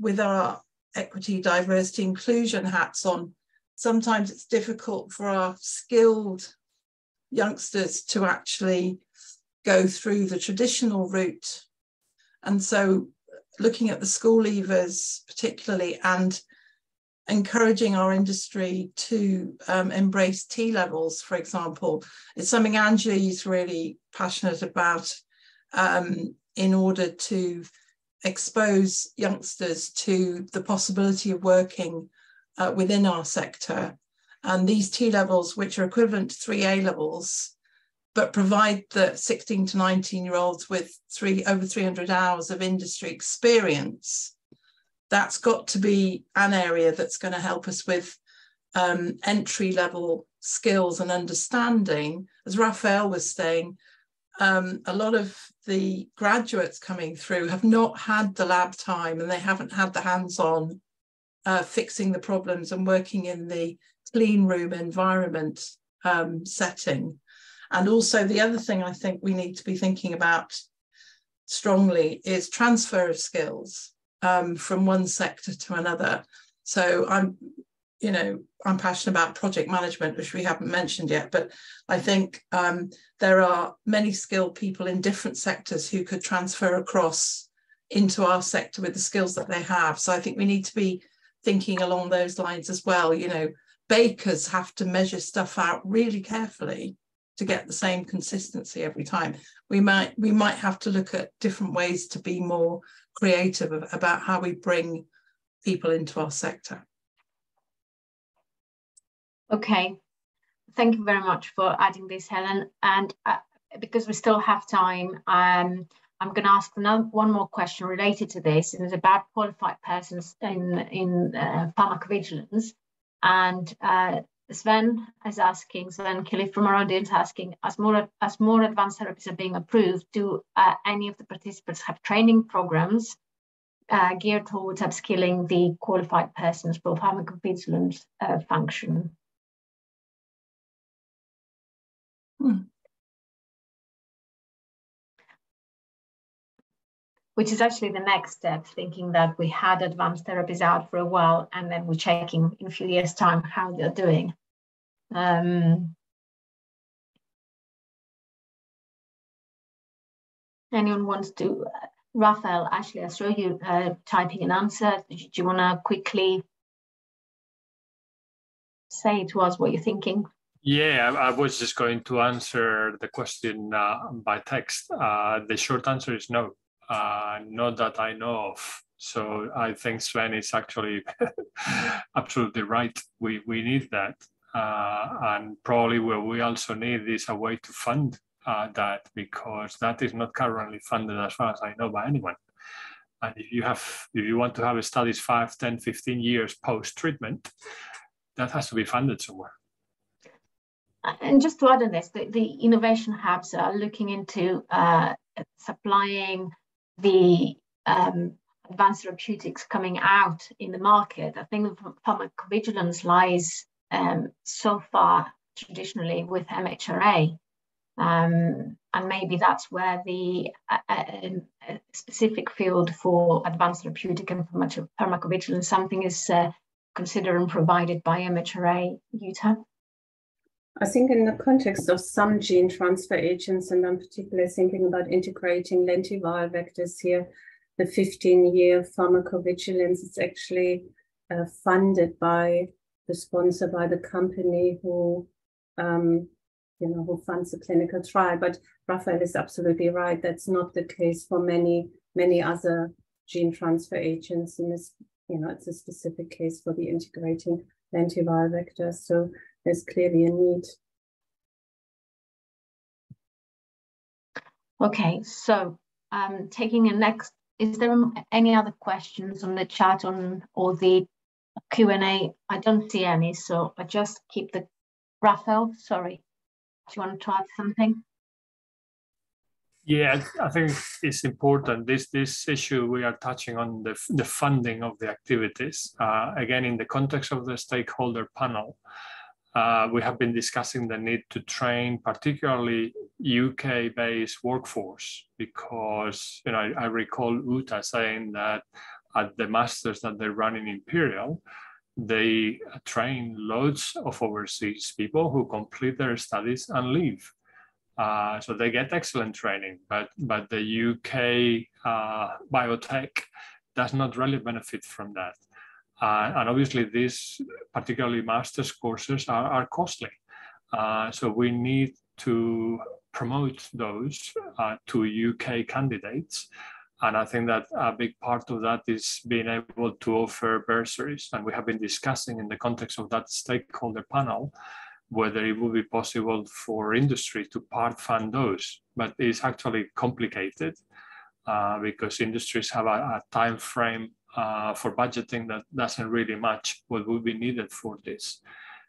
with our equity, diversity, inclusion hats on, sometimes it's difficult for our skilled youngsters to actually go through the traditional route. And so looking at the school leavers particularly and encouraging our industry to um, embrace T levels, for example, is something Anjali is really passionate about um, in order to expose youngsters to the possibility of working uh, within our sector. And these T levels, which are equivalent to three A levels, but provide the 16 to 19 year olds with three over 300 hours of industry experience that's got to be an area that's going to help us with um, entry level skills and understanding. As rafael was saying um, a lot of the graduates coming through have not had the lab time and they haven't had the hands-on uh, fixing the problems and working in the clean room environment um, setting and also, the other thing I think we need to be thinking about strongly is transfer of skills um, from one sector to another. So I'm, you know, I'm passionate about project management, which we haven't mentioned yet, but I think um, there are many skilled people in different sectors who could transfer across into our sector with the skills that they have. So I think we need to be thinking along those lines as well. You know, bakers have to measure stuff out really carefully to get the same consistency every time. We might we might have to look at different ways to be more creative about how we bring people into our sector. Okay, thank you very much for adding this, Helen. And uh, because we still have time, um, I'm going to ask another, one more question related to this, and it's about qualified persons in, in uh, pharmacovigilance. And uh, Sven is asking, Sven Kelly from our audience asking, as more, as more advanced therapies are being approved, do uh, any of the participants have training programs uh, geared towards upskilling the qualified persons for pharmacovigilance uh, function? Hmm. Which is actually the next step, thinking that we had advanced therapies out for a while and then we're checking in a few years' time how they're doing. Um, anyone wants to, uh, Rafael, actually, I saw you uh, typing an answer. Do you want to quickly say to us what you're thinking? Yeah, I, was just going to answer the question uh, by text. Uh, the short answer is no, uh, not that I know of. So I think Sven is actually [laughs] absolutely right. We we need that, uh, and probably what we also need is a way to fund uh, that because that is not currently funded as far as I know by anyone. And if you have, if you want to have studies 5, 10, 15 years post treatment, that has to be funded somewhere and just to add on this, the, the innovation hubs are looking into uh, supplying the um, advanced therapeutics coming out in the market. I think pharmacovigilance lies um, so far traditionally with MHRA. Um, and maybe that's where the uh, uh, um, specific field for advanced therapeutic and pharmacovigilance, something is uh, considered and provided by MHRA, Uta. I think in the context of some gene transfer agents, and I'm particularly thinking about integrating lentiviral vectors here, the 15-year pharmacovigilance is actually uh, funded by the sponsor, by the company who, um, you know, who funds the clinical trial. But Rafael is absolutely right. That's not the case for many, many other gene transfer agents. And this, you know, it's a specific case for the integrating lentiviral vectors. So there's clearly a need. Okay, so um, taking a next, is there any other questions on the chat on or the Q&A? I don't see any, so I just keep the, Rafael, sorry, do you want to add something? Yeah, I think it's important. This this issue we are touching on the the funding of the activities. Uh, again, in the context of the stakeholder panel, uh, we have been discussing the need to train particularly UK-based workforce because you know I, I recall Uta saying that at the masters that they run in Imperial, they train loads of overseas people who complete their studies and leave. Uh, so they get excellent training, but but the UK uh, biotech does not really benefit from that. Uh, and obviously, these particularly master's courses are, are costly. Uh, so we need to promote those uh, to UK candidates. And I think that a big part of that is being able to offer bursaries. And we have been discussing in the context of that stakeholder panel whether it would be possible for industry to part fund those. But it's actually complicated uh, because industries have a, a time frame uh, for budgeting that doesn't really match what would be needed for this.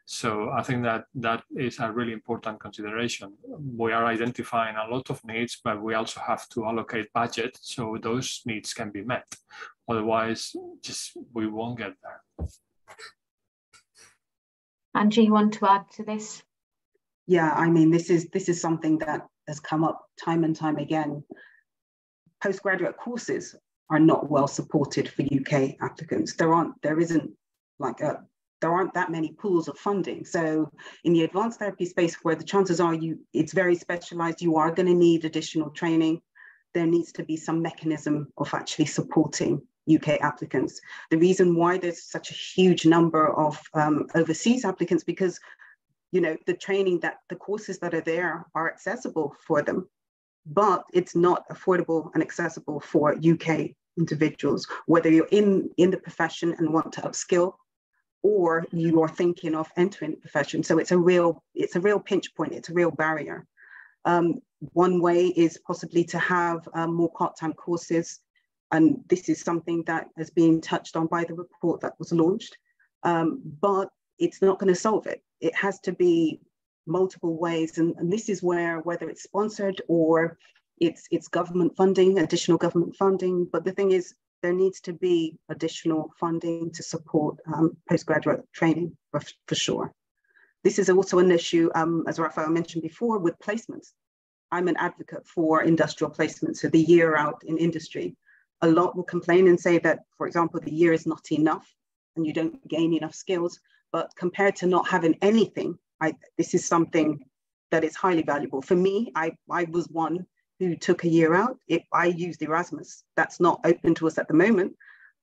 So I think that that is a really important consideration. We are identifying a lot of needs, but we also have to allocate budget so those needs can be met. Otherwise, just we won't get there. Anji, you want to add to this? Yeah, I mean, this is this is something that has come up time and time again. Postgraduate courses are not well supported for UK applicants. There aren't, there isn't like a there aren't that many pools of funding. So in the advanced therapy space where the chances are you it's very specialized, you are going to need additional training. There needs to be some mechanism of actually supporting UK applicants. The reason why there's such a huge number of um, overseas applicants because you know the training that the courses that are there are accessible for them, but it's not affordable and accessible for UK individuals. Whether you're in in the profession and want to upskill, or you are thinking of entering the profession, so it's a real it's a real pinch point. It's a real barrier. Um, one way is possibly to have um, more part-time courses and this is something that has been touched on by the report that was launched, um, but it's not going to solve it. It has to be multiple ways. And, and this is where, whether it's sponsored or it's, it's government funding, additional government funding, but the thing is, there needs to be additional funding to support um, postgraduate training for, for, sure. This is also an issue, um, as Rafael mentioned before, with placements. I'm an advocate for industrial placements, so the year out in industry a lot will complain and say that, for example, the year is not enough and you don't gain enough skills. But compared to not having anything, I, this is something that is highly valuable. For me, I, I was one who took a year out. It, I used Erasmus. That's not open to us at the moment.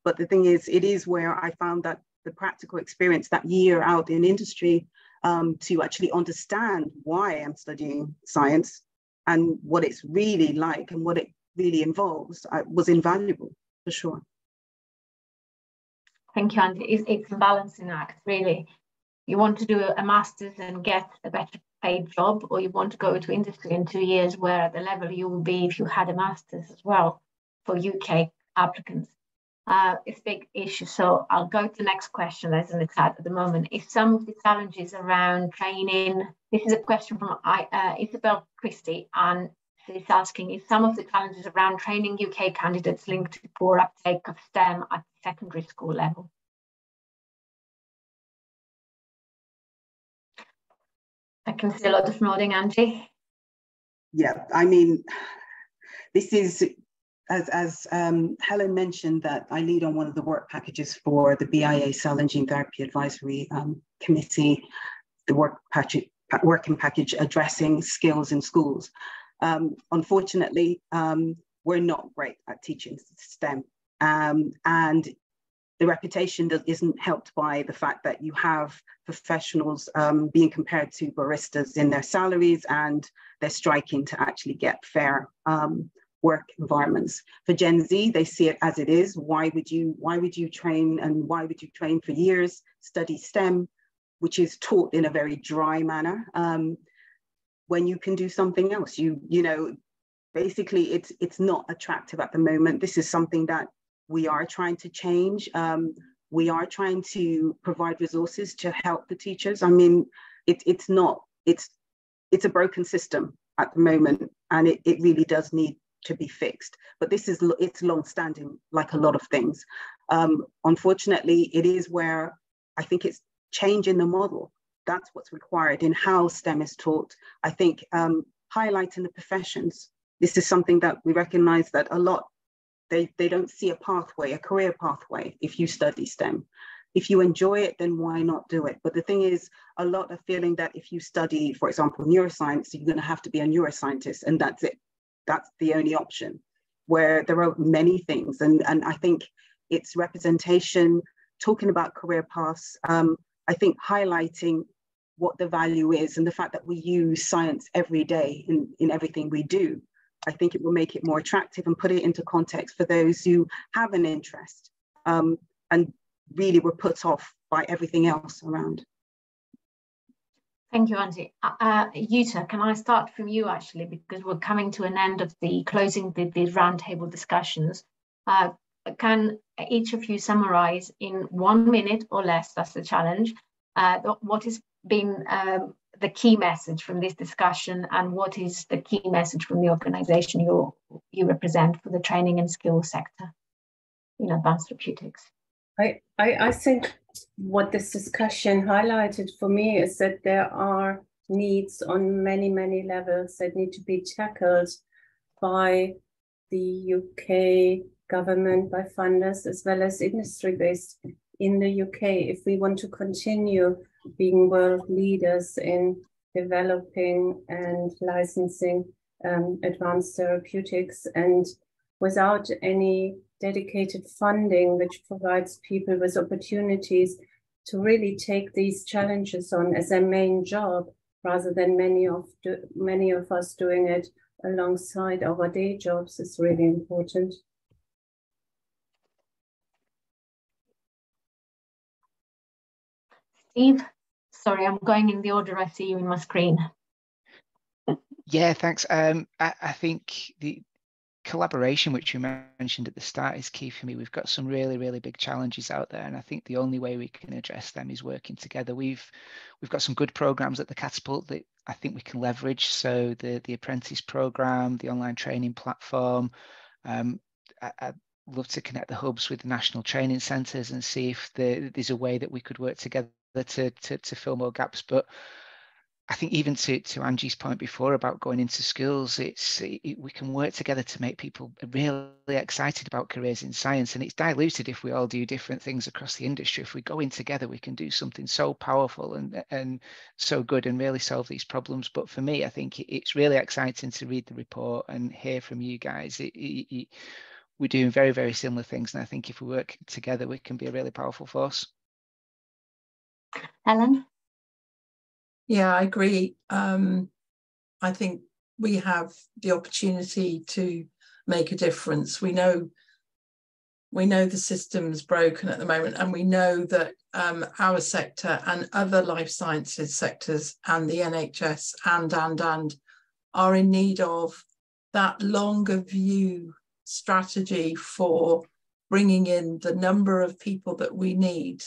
But the thing is, it is where I found that the practical experience that year out in industry um, to actually understand why I'm studying science and what it's really like and what it really involves uh, was invaluable for sure. Thank you, Andy. It's, it's a balancing act, really. You want to do a master's and get a better paid job, or you want to go to industry in two years where at the level you will be if you had a master's as well for UK applicants. Uh, it's a big issue. So I'll go to the next question that's in the chat at the moment. Is some of the challenges around training? This is a question from uh, Isabel Christie, and she's asking if some of the challenges around training UK candidates linked to poor uptake of STEM at secondary school level. I can see a lot of nodding, Anji. Yeah, I mean, this is, as, as um, Helen mentioned, that I lead on one of the work packages for the BIA Cell and Gene Therapy Advisory um, Committee, the work package, working package addressing skills in schools. Um, unfortunately, um, we're not great at teaching STEM. Um, and the reputation does, isn't helped by the fact that you have professionals um, being compared to baristas in their salaries and they're striking to actually get fair um, work environments. For Gen Z, they see it as it is. Why would you, why would you train and why would you train for years, study STEM, which is taught in a very dry manner. Um, when you can do something else you you know basically it's it's not attractive at the moment this is something that we are trying to change um, we are trying to provide resources to help the teachers i mean it, it's not it's it's a broken system at the moment and it, it really does need to be fixed but this is it's long standing like a lot of things um, unfortunately it is where i think it's changing the model that's what's required in how STEM is taught. I think um, highlighting the professions. This is something that we recognize that a lot, they, they don't see a pathway, a career pathway if you study STEM. If you enjoy it, then why not do it? But the thing is, a lot are feeling that if you study, for example, neuroscience, you're going to have to be a neuroscientist, and that's it. That's the only option. Where there are many things, and, and I think it's representation, talking about career paths. Um, I think highlighting what the value is and the fact that we use science every day in, in everything we do. I think it will make it more attractive and put it into context for those who have an interest um, and really were put off by everything else around. Thank you, Anji. Uh, uh Uta, can I start from you actually, because we're coming to an end of the closing the, the roundtable discussions. Uh, can each of you summarize in one minute or less, that's the challenge, uh, what has been um, the key message from this discussion and what is the key message from the organization you, you represent for the training and skills sector in advanced therapeutics? I, I, I think what this discussion highlighted for me is that there are needs on many, many levels that need to be tackled by the UK government, by funders, as well as industry based in the UK if we want to continue being world leaders in developing and licensing um, advanced therapeutics and without any dedicated funding which provides people with opportunities to really take these challenges on as their main job rather than many of do, many of us doing it alongside our day jobs is really important. Steve, sorry, I'm going in the order I see you in my screen. Yeah, thanks. Um, I, I think the collaboration, which you mentioned at the start, is key for me. We've got some really, really big challenges out there, and I think the only way we can address them is working together. We've we've got some good programs at the Catapult that I think we can leverage. So the the apprentice program, the online training platform. Um, I, I'd love to connect the hubs with the national training centres and see if the, there's a way that we could work together to to, to fill more gaps. But I think even to, to Anji's point before about going into schools, it's it, we can work together to make people really excited about careers in science, and it's diluted if we all do different things across the industry. If we go in together, we can do something so powerful and and so good and really solve these problems. But for me, I think it's really exciting to read the report and hear from you guys. It, it, we're doing very very similar things, and I think if we work together, we can be a really powerful force. Helen. Yeah, I agree. Um, I think we have the opportunity to make a difference. We know we know the system's broken at the moment, and we know that um, our sector and other life sciences sectors and the NHS and and and are in need of that longer view strategy for bringing in the number of people that we need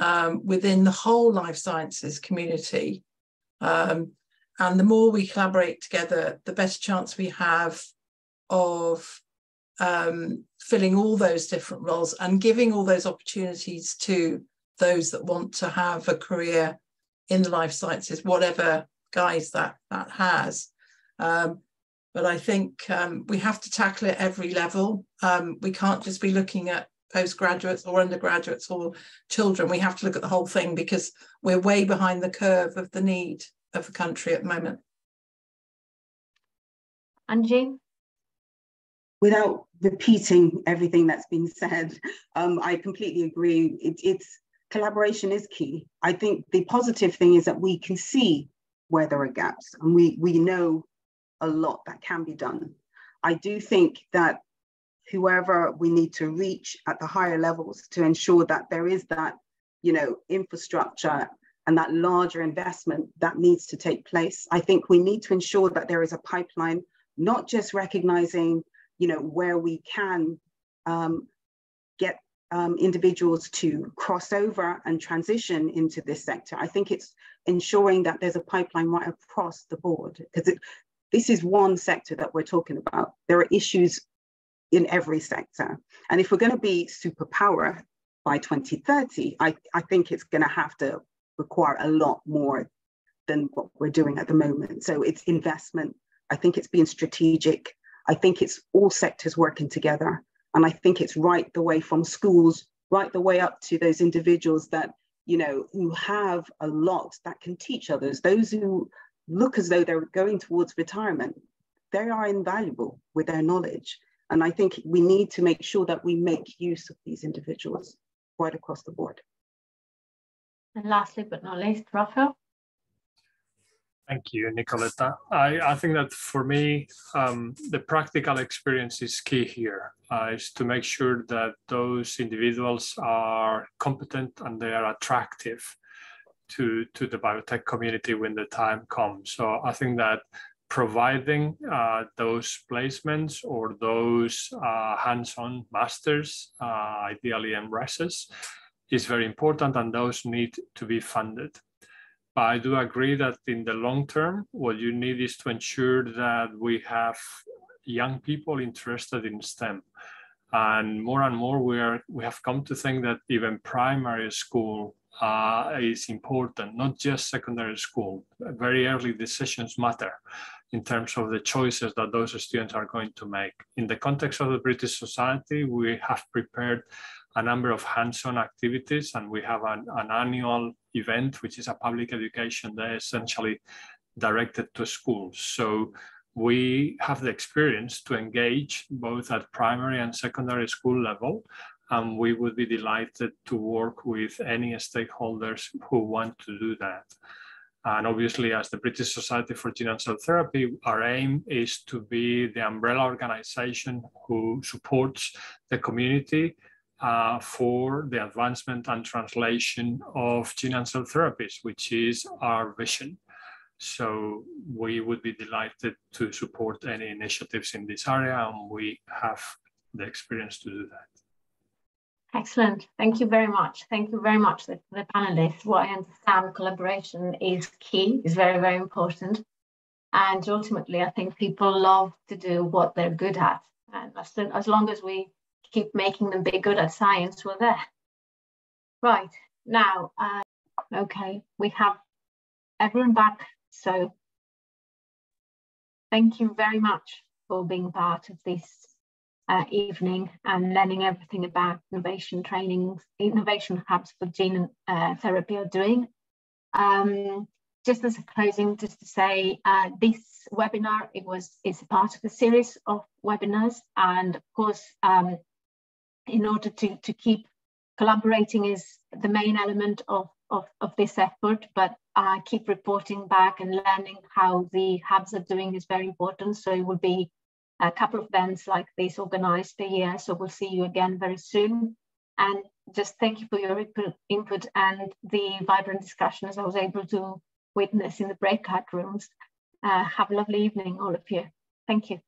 um, within the whole life sciences community. Um, and the more we collaborate together, the better chance we have of um, filling all those different roles and giving all those opportunities to those that want to have a career in the life sciences, whatever guise that that has. Um, but I think um, we have to tackle it every level. Um, we can't just be looking at postgraduates or undergraduates or children. We have to look at the whole thing because we're way behind the curve of the need of the country at the moment. Anji? Without repeating everything that's been said, um, I completely agree. It, it's collaboration is key. I think the positive thing is that we can see where there are gaps and we, we know a lot that can be done. I do think that whoever we need to reach at the higher levels to ensure that there is that, you know, infrastructure and that larger investment that needs to take place. I think we need to ensure that there is a pipeline, not just recognizing, you know, where we can um, get um, individuals to cross over and transition into this sector. I think it's ensuring that there's a pipeline right across the board because this is one sector that we're talking about. There are issues in every sector. And if we're going to be superpower by 2030, I, I think it's going to have to require a lot more than what we're doing at the moment. So it's investment. I think it's being strategic. I think it's all sectors working together. And I think it's right the way from schools, right the way up to those individuals that, you know, who have a lot that can teach others, those who look as though they're going towards retirement, they are invaluable with their knowledge. And I think we need to make sure that we make use of these individuals right across the board. And lastly, but not least, Rafael. Thank you, Nicoletta. I, I think that for me, um, the practical experience is key here, uh, is to make sure that those individuals are competent and they are attractive to, to the biotech community when the time comes. So I think that providing uh, those placements or those uh, hands-on masters, uh, ideally MRESs, is very important and those need to be funded. But I do agree that in the long term, what you need is to ensure that we have young people interested in STEM. And more and more, we, are, we have come to think that even primary school uh, is important, not just secondary school. Very early decisions matter in terms of the choices that those students are going to make. In the context of the British Society, we have prepared a number of hands-on activities, and we have an, an annual event, which is a public education day, essentially directed to schools. So we have the experience to engage both at primary and secondary school level, and we would be delighted to work with any stakeholders who want to do that. And obviously, as the British Society for Gene and Cell Therapy, our aim is to be the umbrella organization who supports the community uh, for the advancement and translation of gene and cell therapies, which is our vision. So we would be delighted to support any initiatives in this area, and we have the experience to do that. Excellent. Thank you very much. Thank you very much to the panelists. What I understand, collaboration is key, is very, very important. And ultimately, I think people love to do what they're good at. And as, long as we keep making them be good at science, we're there. Right, now, uh, okay, we have everyone back. So thank you very much for being part of this uh, evening and learning everything about innovation trainings, innovation hubs for gene uh, therapy are doing. Um, just as a closing, just to say uh, this webinar, it was is part of a series of webinars. And of course, um, in order to, to keep collaborating is the main element of, of, of this effort, but I keep reporting back and learning how the hubs are doing is very important. So it will be a couple of events like this organized a year. So we'll see you again very soon. And just thank you for your input and the vibrant discussions I was able to witness in the breakout rooms. Uh, have a lovely evening, all of you. Thank you.